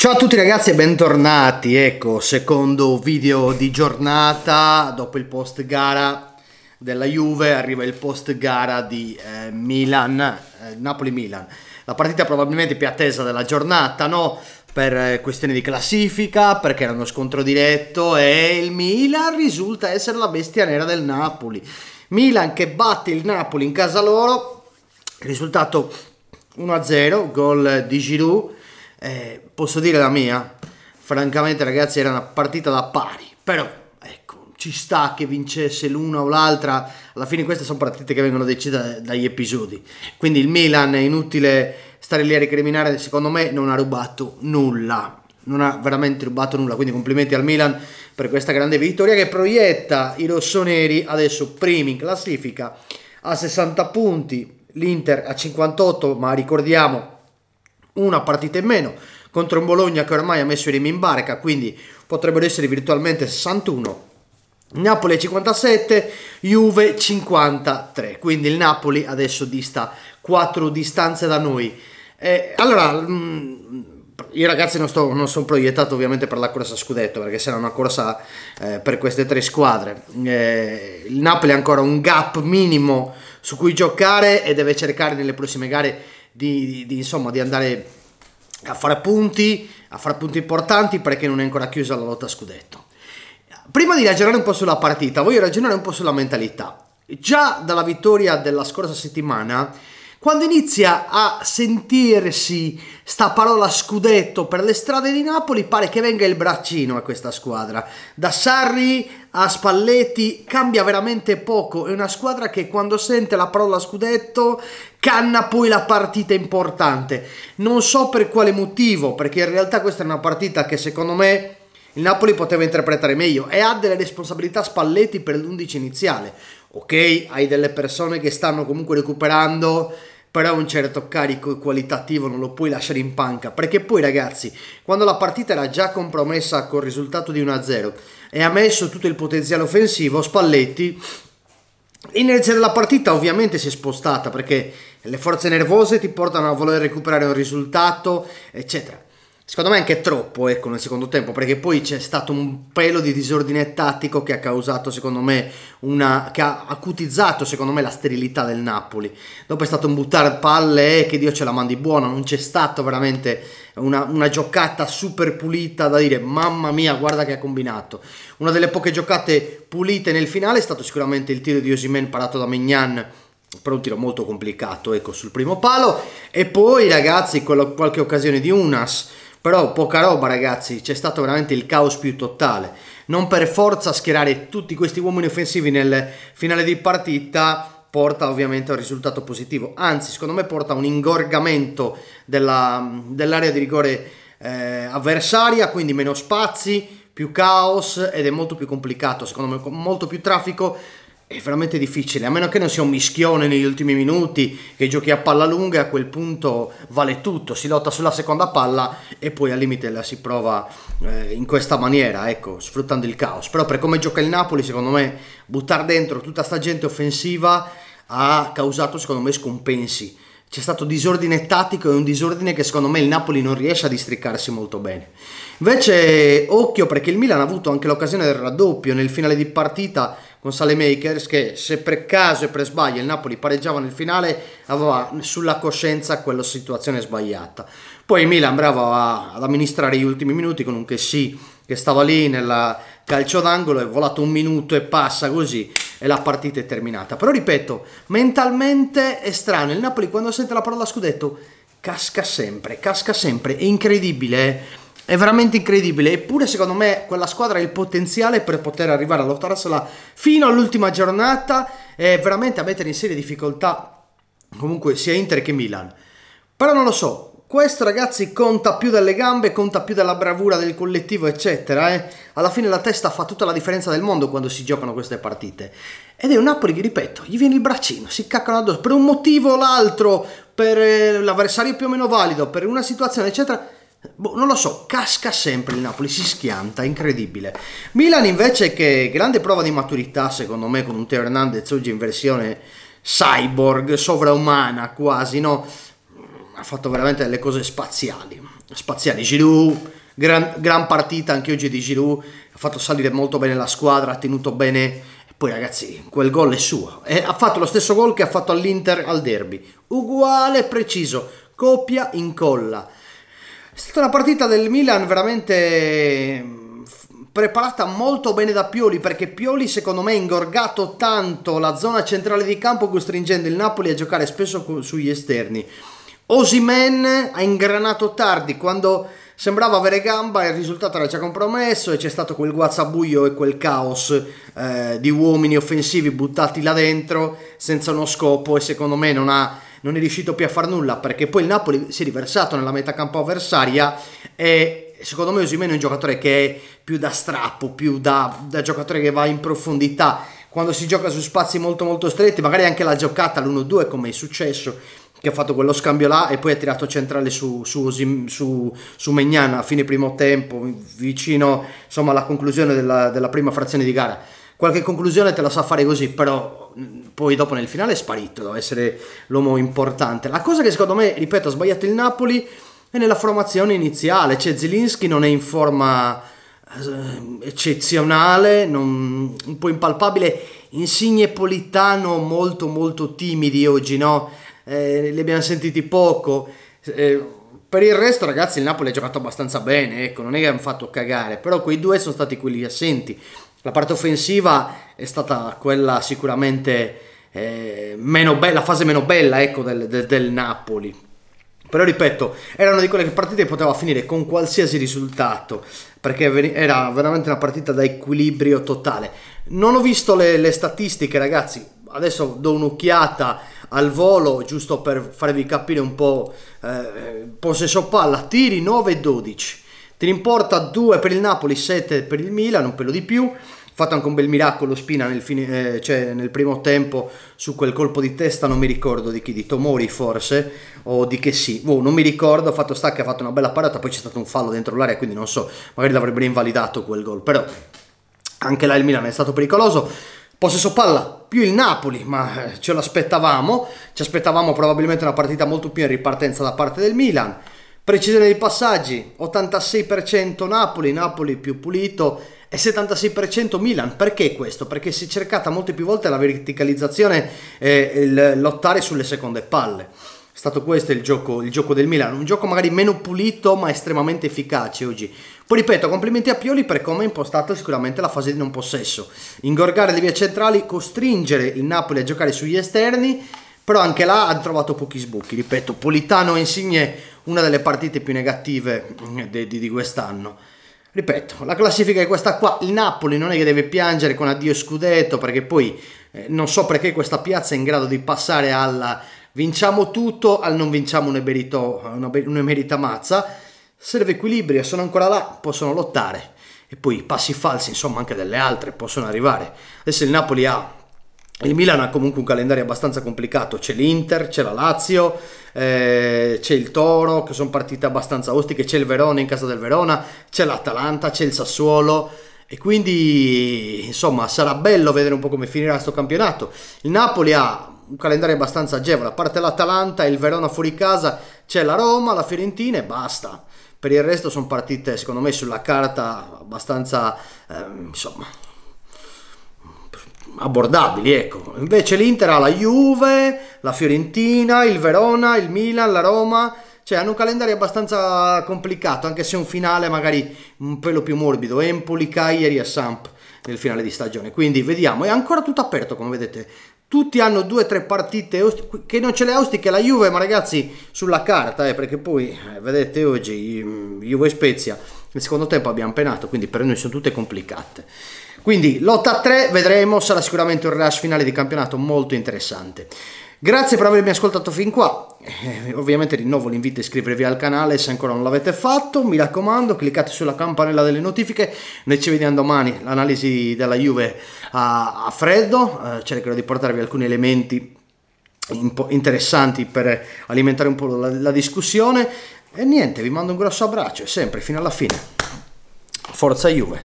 Ciao a tutti ragazzi e bentornati, ecco, secondo video di giornata, dopo il post gara della Juve arriva il post gara di eh, Milan, eh, Napoli-Milan. La partita probabilmente più attesa della giornata, no? Per eh, questioni di classifica, perché era uno scontro diretto e il Milan risulta essere la bestia nera del Napoli. Milan che batte il Napoli in casa loro, risultato 1-0, gol di Giroud eh, posso dire la mia? Francamente, ragazzi, era una partita da pari. Però, ecco, ci sta che vincesse l'una o l'altra. Alla fine, queste sono partite che vengono decise dagli episodi. Quindi, il Milan è inutile stare lì a recriminare. Secondo me, non ha rubato nulla. Non ha veramente rubato nulla. Quindi, complimenti al Milan per questa grande vittoria che proietta i rossoneri adesso primi in classifica a 60 punti. L'Inter a 58, ma ricordiamo una partita in meno contro un Bologna che ormai ha messo i remi in barca, quindi potrebbero essere virtualmente 61. Napoli 57, Juve 53, quindi il Napoli adesso dista 4 distanze da noi. Eh, allora, mm, io ragazzi non, sto, non, sono proiettato ovviamente per la corsa scudetto, perché sarà una corsa eh, per queste tre squadre. Eh, il Napoli ha ancora un gap minimo su cui giocare e deve cercare nelle prossime gare di, di, di, insomma, di andare a fare punti, a fare punti importanti perché non è ancora chiusa la lotta a scudetto. Prima di ragionare un po' sulla partita, voglio ragionare un po' sulla mentalità. Già dalla vittoria della scorsa settimana quando inizia a sentirsi sta parola scudetto per le strade di Napoli, pare che venga il braccino a questa squadra. Da Sarri a Spalletti cambia veramente poco. È una squadra che quando sente la parola scudetto canna poi la partita importante. Non so per quale motivo, perché in realtà questa è una partita che secondo me il Napoli poteva interpretare meglio e ha delle responsabilità Spalletti per l'11 iniziale. Ok, hai delle persone che stanno comunque recuperando però un certo carico qualitativo non lo puoi lasciare in panca, perché poi ragazzi, quando la partita era già compromessa col risultato di 1-0 e ha messo tutto il potenziale offensivo, Spalletti, l'inizio della partita ovviamente si è spostata, perché le forze nervose ti portano a voler recuperare un risultato, eccetera. Secondo me anche troppo, ecco, nel secondo tempo, perché poi c'è stato un pelo di disordine tattico che ha causato, secondo me, una... che ha acutizzato, secondo me, la sterilità del Napoli. Dopo è stato un buttare palle, eh, che Dio ce la mandi buona, non c'è stato veramente una, una, giocata super pulita da dire, mamma mia, guarda che ha combinato. Una delle poche giocate pulite nel finale è stato sicuramente il tiro di Osimen parato da Mignan per un tiro molto complicato, ecco, sul primo palo. E poi, ragazzi, qualche occasione di Unas però poca roba ragazzi, c'è stato veramente il caos più totale. Non per forza schierare tutti questi uomini offensivi nel finale di partita porta ovviamente a un risultato positivo. Anzi, secondo me porta a un ingorgamento della, dell'area di rigore eh, avversaria, quindi meno spazi, più caos ed è molto più complicato, secondo me molto più traffico è veramente difficile, a meno che non sia un mischione negli ultimi minuti, che giochi a palla lunga e a quel punto vale tutto, si lotta sulla seconda palla e poi al limite la si prova eh, in questa maniera, ecco, sfruttando il caos. Però per come gioca il Napoli, secondo me, buttare dentro tutta sta gente offensiva ha causato, secondo me, scompensi. C'è stato disordine tattico e un disordine che secondo me il Napoli non riesce a districarsi molto bene. Invece, occhio perché il Milan ha avuto anche l'occasione del raddoppio nel finale di partita con Salemakers che se per caso e per sbaglio il Napoli pareggiava nel finale aveva sulla coscienza quella situazione sbagliata. Poi il Milan bravo a, ad amministrare gli ultimi minuti con un che sì che stava lì nel calcio d'angolo, è volato un minuto e passa così e la partita è terminata. Però ripeto, mentalmente è strano, il Napoli quando sente la parola scudetto casca sempre, casca sempre, è incredibile. Eh? È veramente incredibile, eppure secondo me quella squadra ha il potenziale per poter arrivare a lottarsela fino all'ultima giornata e veramente a mettere in serie difficoltà comunque sia Inter che Milan. Però non lo so, questo ragazzi conta più delle gambe, conta più della bravura del collettivo eccetera. Eh? Alla fine la testa fa tutta la differenza del mondo quando si giocano queste partite. Ed è un Napoli che, ripeto, gli viene il braccino, si caccano addosso per un motivo o l'altro, per eh, l'avversario più o meno valido, per una situazione eccetera Boh, non lo so, casca sempre il Napoli, si schianta, incredibile. Milan invece che grande prova di maturità secondo me con un Teo Hernandez oggi in versione cyborg, sovraumana quasi, no? Ha fatto veramente delle cose spaziali. spaziali Giroud, gran, gran partita anche oggi di Giroud, ha fatto salire molto bene la squadra, ha tenuto bene poi ragazzi quel gol è suo, e ha fatto lo stesso gol che ha fatto all'Inter al derby, uguale preciso, coppia incolla. È stata una partita del Milan veramente mm, preparata molto bene da Pioli perché Pioli secondo me ha ingorgato tanto la zona centrale di campo costringendo il Napoli a giocare spesso sugli esterni. Osimen ha ingranato tardi quando sembrava avere gamba, il risultato era già compromesso e c'è stato quel guazzabuio e quel caos eh, di uomini offensivi buttati là dentro senza uno scopo e secondo me non, ha, non è riuscito più a far nulla perché poi il Napoli si è riversato nella metà campo avversaria e secondo me Osimeno è un giocatore che è più da strappo, più da, da giocatore che va in profondità quando si gioca su spazi molto molto stretti, magari anche la giocata all'1-2 come è successo che ha fatto quello scambio là e poi ha tirato centrale su, su, su, su Megnana a fine primo tempo, vicino insomma, alla conclusione della, della, prima frazione di gara. Qualche conclusione te la sa fare così, però poi dopo nel finale è sparito, deve essere l'uomo importante. La cosa che secondo me, ripeto, ha sbagliato il Napoli è nella formazione iniziale, cioè Zilinski non è in forma eh, eccezionale, non, un po' impalpabile, Insigne Politano molto molto timidi oggi, no? eh, li abbiamo sentiti poco. Eh, per il resto, ragazzi, il Napoli ha giocato abbastanza bene, ecco, non è che hanno fatto cagare, però quei due sono stati quelli assenti. La parte offensiva è stata quella sicuramente eh, meno bella, la fase meno bella ecco, del, del, del Napoli. Però ripeto, era una di quelle partite che poteva finire con qualsiasi risultato, perché era veramente una partita da equilibrio totale. Non ho visto le, le statistiche, ragazzi, adesso do un'occhiata al volo giusto per farvi capire un po' eh, possesso palla tiri 9 e 12 te ne importa 2 per il Napoli 7 per il Milan un pelo di più fatto anche un bel miracolo Spina nel, fine, eh, cioè nel primo tempo su quel colpo di testa non mi ricordo di chi di Tomori forse o di che sì. Oh, non mi ricordo fatto sta che ha fatto una bella parata poi c'è stato un fallo dentro l'area quindi non so magari l'avrebbero invalidato quel gol però anche là il Milan è stato pericoloso. Possesso palla più il Napoli, ma eh, ce l'aspettavamo, ci aspettavamo probabilmente una partita molto più in ripartenza da parte del Milan. Precisione dei passaggi, 86% Napoli, Napoli più pulito e 76% Milan. Perché questo? Perché si è cercata molte più volte la verticalizzazione e il lottare sulle seconde palle. È stato questo il gioco, il gioco del Milan, un gioco magari meno pulito ma estremamente efficace oggi. Poi ripeto, complimenti a Pioli per come ha impostato sicuramente la fase di non possesso. Ingorgare le vie centrali, costringere il Napoli a giocare sugli esterni, però anche là ha trovato pochi sbuchi. Ripeto, Politano Insigne una delle partite più negative mm, di, di, di quest'anno. Ripeto, la classifica è questa qua, il Napoli non è che deve piangere con addio scudetto perché poi eh, non so perché questa piazza è in grado di passare alla vinciamo tutto al non vinciamo un emerito, una, un'emerita mazza. Serve equilibrio, sono ancora là, possono lottare. E poi passi falsi, insomma anche delle altre possono arrivare. Adesso il Napoli ha il Milan ha comunque un calendario abbastanza complicato, c'è l'Inter, c'è la Lazio, eh, c'è il Toro, che sono partite abbastanza ostiche, c'è il Verona in casa del Verona, c'è l'Atalanta, c'è il Sassuolo e quindi insomma sarà bello vedere un po' come finirà questo campionato. Il Napoli ha un calendario abbastanza agevole, a parte l'Atalanta e il Verona fuori casa, c'è la Roma, la Fiorentina e basta. Per il resto sono partite, secondo me, sulla carta abbastanza, eh, insomma, abbordabili, ecco. Invece l'Inter ha la Juve, la Fiorentina, il Verona, il Milan, la Roma, cioè hanno un calendario abbastanza complicato, anche se un finale magari un pelo più morbido, Empoli, Cagliari e Samp nel finale di stagione. Quindi vediamo, è ancora tutto aperto come vedete. Tutti hanno due o tre partite che non ce le austiche la Juve ma ragazzi sulla carta eh, perché poi eh, vedete oggi mm, Juve Spezia il secondo tempo abbiamo penato quindi per noi sono tutte complicate quindi lotta a 3 vedremo sarà sicuramente un rush finale di campionato molto interessante. Grazie per avermi ascoltato fin qua, eh, ovviamente rinnovo l'invito a iscrivervi al canale se ancora non l'avete fatto, mi raccomando cliccate sulla campanella delle notifiche, noi ci vediamo domani, l'analisi della Juve a, a freddo, eh, cercherò di portarvi alcuni elementi interessanti per alimentare un po' la, la discussione. E niente, vi mando un grosso abbraccio. E sempre fino alla fine, forza Juve!